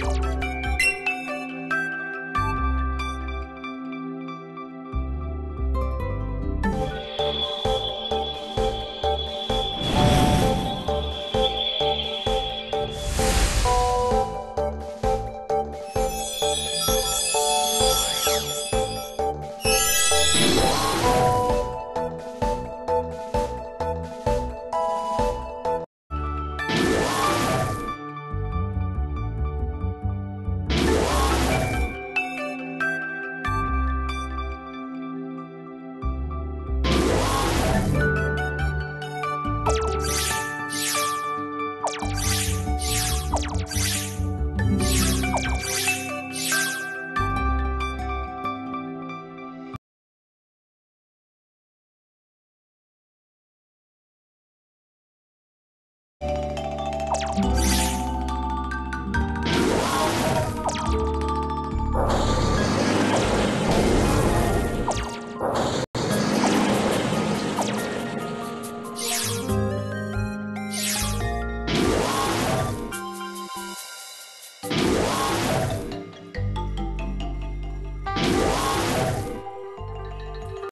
you Música